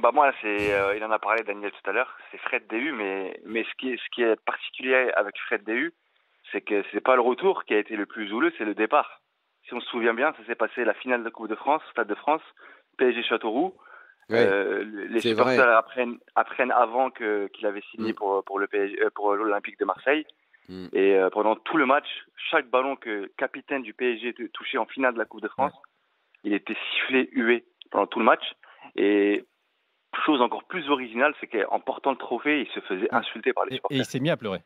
Bah moi, c'est, euh, il en a parlé Daniel tout à l'heure, c'est Fred DU, mais, mais ce, qui est, ce qui est particulier avec Fred DU, c'est que c'est pas le retour qui a été le plus houleux, c'est le départ. Si on se souvient bien, ça s'est passé la finale de Coupe de France, Stade de France, PSG Châteauroux. Ouais, Euh, les supporters apprennent, apprennent avant que, qu'il avait signé Mm. pour, pour, le PSG, euh, pour l'Olympique de Marseille. Mm. Et euh, pendant tout le match, chaque ballon que capitaine du PSG touchait en finale de la Coupe de France, il était sifflé, hué pendant tout le match. Et chose encore plus originale, c'est qu'en portant le trophée, il se faisait insulter par les Et, et supporters. il s'est mis à pleurer.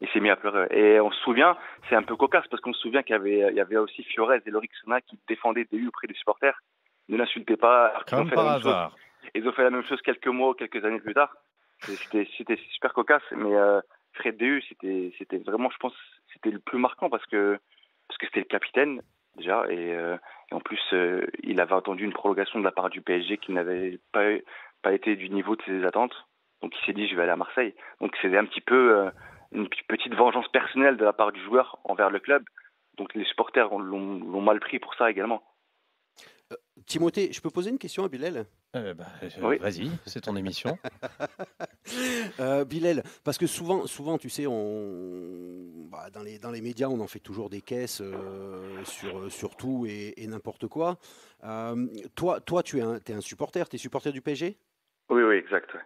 Il s'est mis à pleurer. Et on se souvient, c'est un peu cocasse parce qu'on se souvient qu'il y avait, il y avait aussi Fiorez et Lorik Sona qui défendaient DU auprès des supporters. Ne l'insultez pas. Comme par hasard. Ils ont fait la même chose quelques mois ou quelques années plus tard. C'était, super cocasse. Mais euh, Fred DU, c'était, vraiment, je pense, c'était le plus marquant parce que, parce que c'était le capitaine déjà. Et, euh, et en plus, euh, il avait attendu une prolongation de la part du PSG qui n'avait pas, pas été du niveau de ses attentes. Donc il s'est dit, je vais aller à Marseille. Donc c'était un petit peu euh, une petite vengeance personnelle de la part du joueur envers le club. Donc les supporters l'ont, mal pris pour ça également. Timothée, je peux poser une question à Bilal? Euh, bah, euh, Oui. Vas-y, c'est ton émission. Euh, Bilal, parce que souvent, souvent, tu sais, on, bah, dans, les, dans les médias, on en fait toujours des caisses euh, sur, sur tout et, et n'importe quoi. Euh, toi, toi, tu es un, t'es un supporter, tu es supporter du PSG Oui, oui, exact.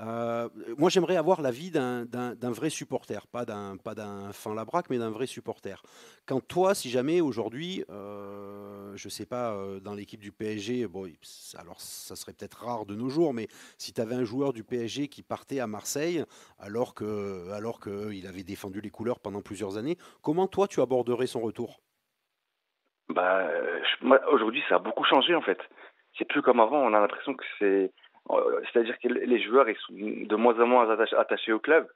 Euh, moi, j'aimerais avoir l'avis d'un, d'un, d'un vrai supporter, pas d'un, pas d'un fin labraque, mais d'un vrai supporter. Quand toi, si jamais aujourd'hui, euh, je sais pas, euh, dans l'équipe du PSG, bon, alors ça serait peut-être rare de nos jours, mais si tu avais un joueur du PSG qui partait à Marseille, alors que, alors qu'il avait défendu les couleurs pendant plusieurs années, comment toi tu aborderais son retour? Bah, euh, je- moi, aujourd'hui, ça a beaucoup changé en fait. C'est plus comme avant. On a l'impression que c'est, c'est-à-dire que les joueurs ils sont de moins en moins attachés, au club.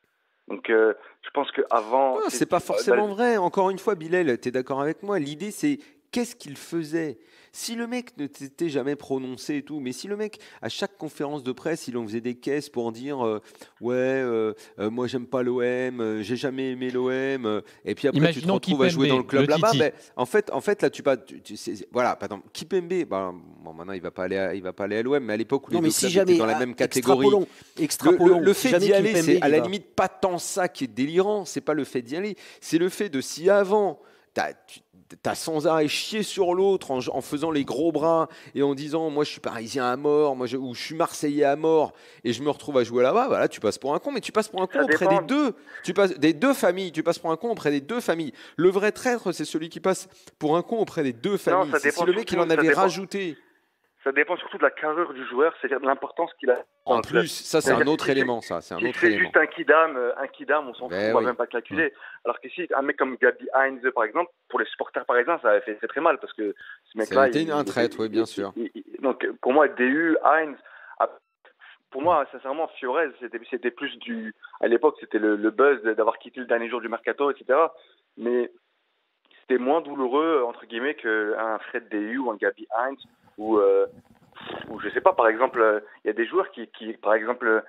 Donc, euh, je pense que avant, Ah, c'est pas forcément vrai. Encore une fois, Bilal, tu es d'accord avec moi. L'idée, c'est qu'est-ce qu'il faisait? Si le mec ne t'était jamais prononcé et tout, mais si le mec, à chaque conférence de presse, il en faisait des caisses pour dire euh, Ouais, euh, euh, moi, j'aime pas l'OM, euh, j'ai jamais aimé l'OM, euh, et puis après, tu te retrouves à jouer dans le club le là-bas. Ben, en, fait, en fait, là, tu pas. Tu, tu sais- voilà, par exemple, Kipembe, bah, bon, maintenant, il va pas aller à, il va pas aller à l'OM, mais à l'époque où Non, les mais deux si clubs jamais étaient dans la ah, même catégorie. extrapolons, Le, extrapolons, le- le si fait d'y aller, c'est à la limite pas tant ça qui est délirant. C'est pas le fait d'y aller. C'est le fait de si avant, t'as sans arrêt chié sur l'autre en, en faisant les gros bras et en disant moi je suis parisien à mort, moi je, ou je suis marseillais à mort et je me retrouve à jouer là-bas. Voilà, tu passes pour un con, mais tu passes pour un con Ça auprès dépend. des deux. Tu passes des deux familles. Tu passes pour un con auprès des deux familles. Le vrai traître, c'est celui qui passe pour un con auprès des deux familles. si le mec il en avait rajouté. Ça dépend surtout de la carrure du joueur, c'est-à-dire de l'importance qu'il a. En plus, ça c'est un autre élément. Ça, c'est un autre c'est juste un kidam, euh, un kidam, on s'en fout, Ben on va même pas calculer. Alors que si un mec comme Gabi Heinz, par exemple, pour les supporters parisiens, ça avait fait très très mal parce que ce mec-là, il- un traître, oui, bien sûr. il- il- donc pour moi, DU, Heinz, ah, pour moi, sincèrement, Fiorez, c'était c'était plus du, à l'époque, c'était le, le buzz d'avoir quitté le dernier jour du mercato, etc. Mais c'était moins douloureux entre guillemets qu'un Fred DU ou un Gabi Heinz ou euh, ou je sais pas, par exemple, euh, il y a des joueurs qui, qui par exemple, euh,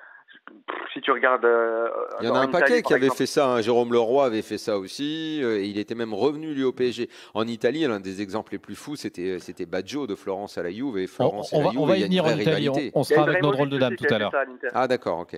si tu regardes. euh, Il y en a un Italie, paquet qui avait exemple, fait ça. hein. Jérôme Leroy avait fait ça aussi. euh, et il était même revenu lui au PSG. En Italie, l'un des exemples les plus fous, c'était c'était Baggio de Florence à la Juve. Et On, Florence on et la va, Juve, on va il y venir en Italie. On, sera avec nos drôles de dames tout à l'heure. Ah d'accord, ok.